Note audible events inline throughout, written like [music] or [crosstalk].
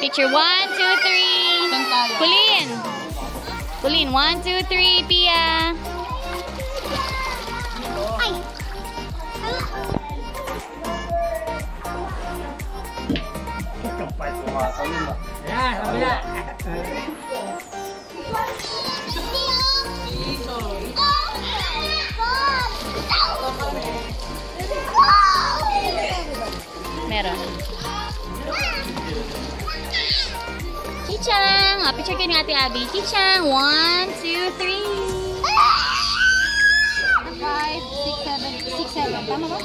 Picture. One, two, three. Pulin. Pulin. One, two, three, Pia. Ay. Yan, kabila. Meron. Chichang! Ah, picture kayo ni Ate Abby. Chichang! One, two, three! Five, six, seven. Six, seven. Tama ba?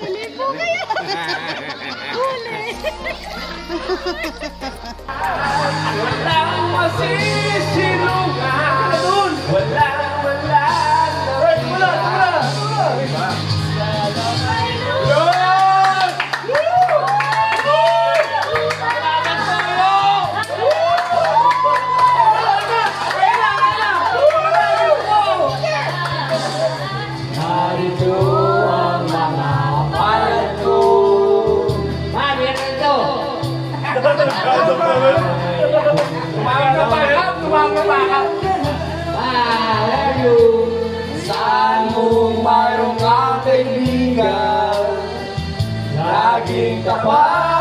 Tuloy po kayo! Huli! Huwag tayong masisi! berjuang itu Lagi kapal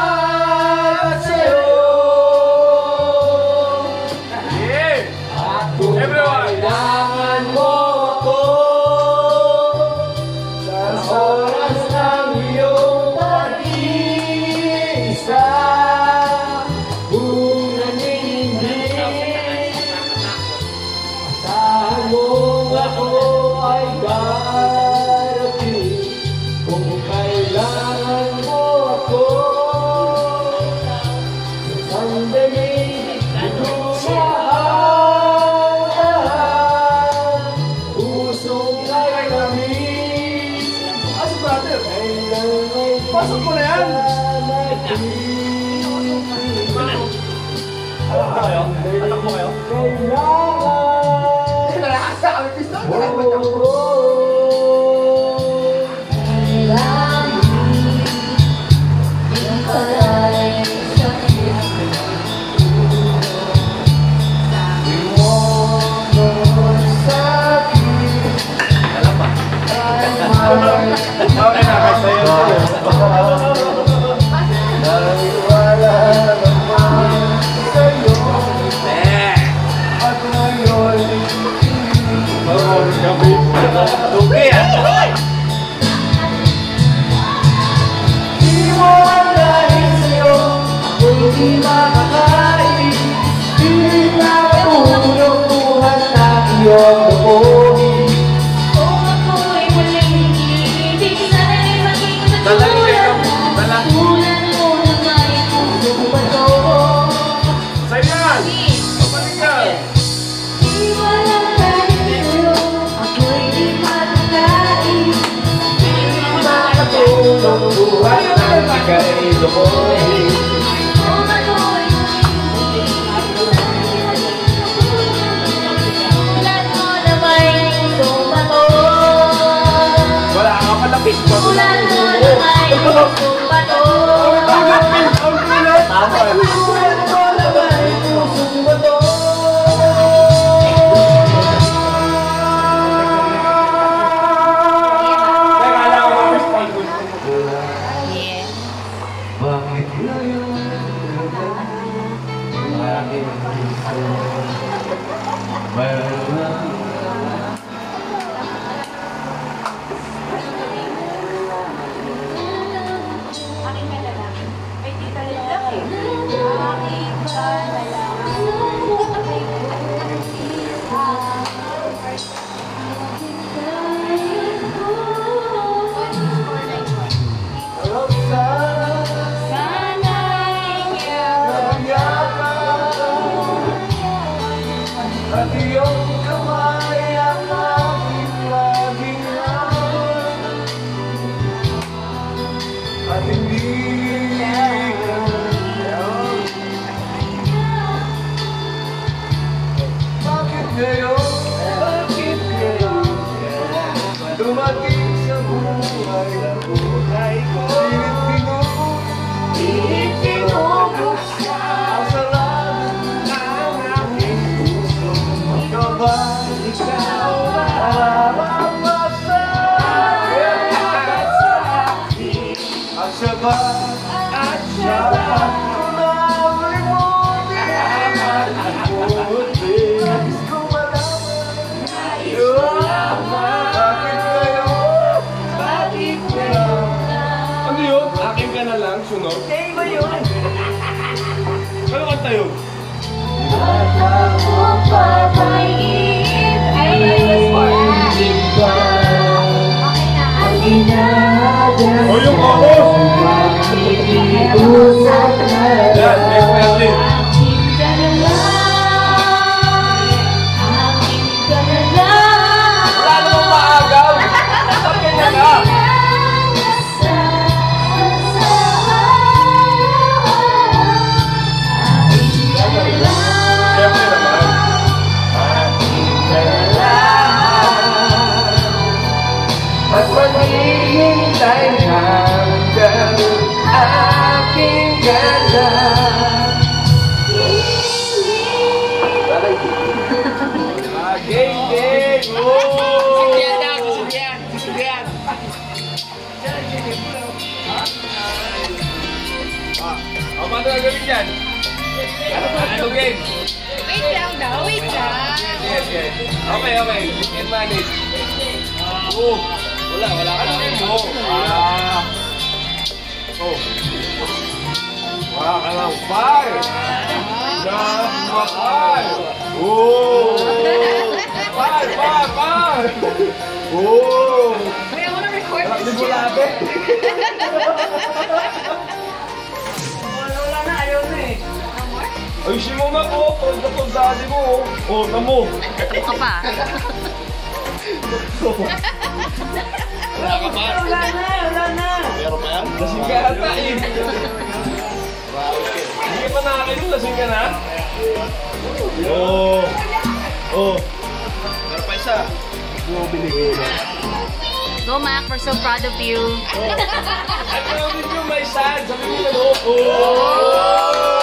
kayo? Kailangan! Nalasa kami! Ulan mo naman yung Ka na lang, sunod? Eh, iba yun. Ano kanta yun? O yung chorus! Yan, next melody. Oh, paano gagawin yan? Ano ba? Ano game? Wait lang daw, wait lang. Yes, yes. Okay, okay. You can manage. Oh, wala, wala ka na mo. Ah. Oh. Wala ka ng fire. Number five. Oh. Five, five, five. Oh. Wait, I wanna record Harap ni this. Bulabe. Ayusin mo nga po. Pag na pag daddy mo. Oh, tamo. Ka pa. Wala ba? Wala na, wala na. Meron pa yan? Lasing ka ata eh. Hindi pa nakakainom, lasing ka na? Oo. Oo. Meron pa isa. Go, Mac. We're so proud of you. Ano yung review may sad? Sabi mo ano? Oh! Geng,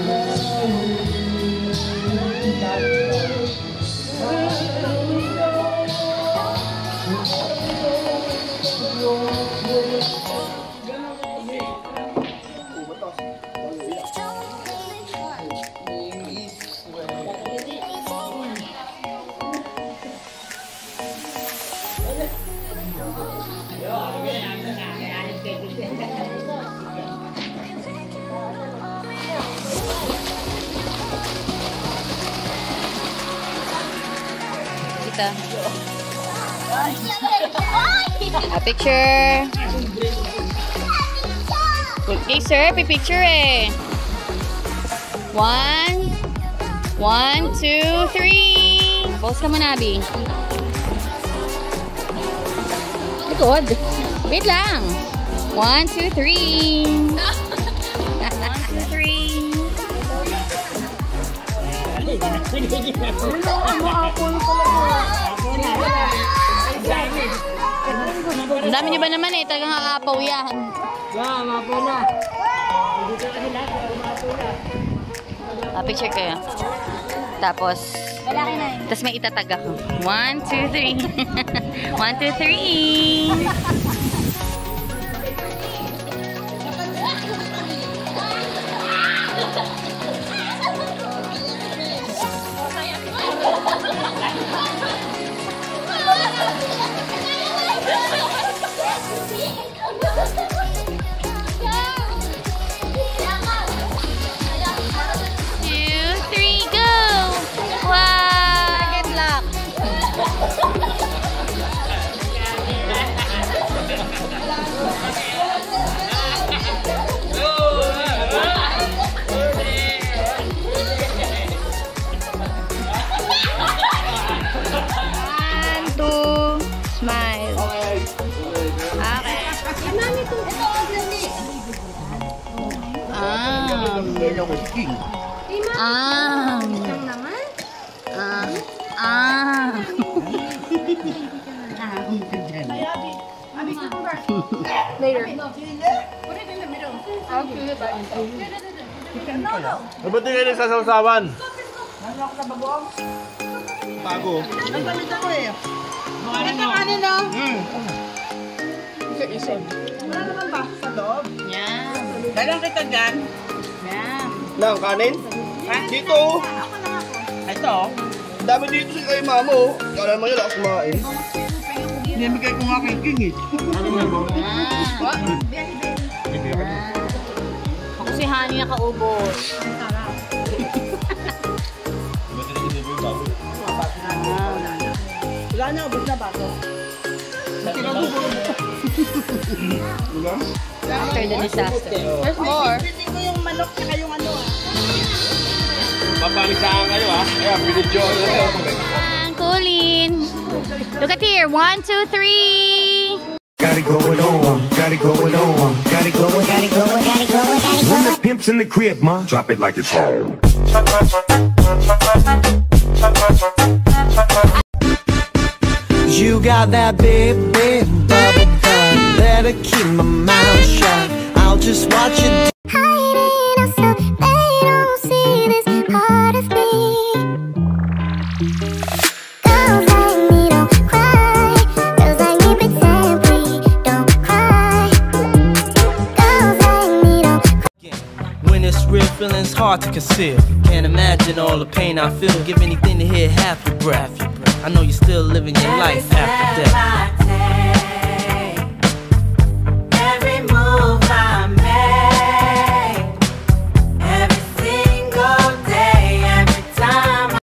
Kita. A picture. Okay, sir. Pipicture eh. One. One, two, three. Pose ka muna, Abby. Likod. Wait lang. One, two, three. Ang dami niyo ba naman eh, talagang kakapaw yan. Yeah, mapo na. Ah, picture kayo. Tapos, tapos may itatag ako. One, two, three. [laughs] One, two, three. Daw ko si King. Ah. Ah. Ah. Eh, ba't di kayo nagsasawsawan? Bago. Yan. Dalang kita dyan. Nang kanin? Dito. Ito. Ang dami dito sa kay mama oh. Kala naman yun, lakas kumain. Binibigay ko nga kay King eh. Ako si Honey nakaubos. Wala na, ubos na ba ito? After the disaster. There's more. Pitin ko yung manok tsaka yung ano ah. Papalisahan kayo ha. Kaya, binidyo. Yan, Colin. Look at here. One, two, three. Got it going on, got it going on, got it going, got it going, got it going, got it going. When the pimp's in the crib, ma, drop it like it's home. You got that big, big bubble keep my mouth shut. I'll just watch you. hiding us so they don't see this part of me. Girls like me don't cry. Girls like me pretend we don't cry. Girls like me don't When it's real, feeling's hard to conceal. Can't imagine all the pain I feel. Give anything to hear half your breath. I know you're still living your life after death.